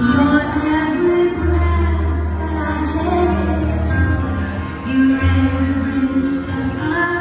Your every breath that I take, You're every step I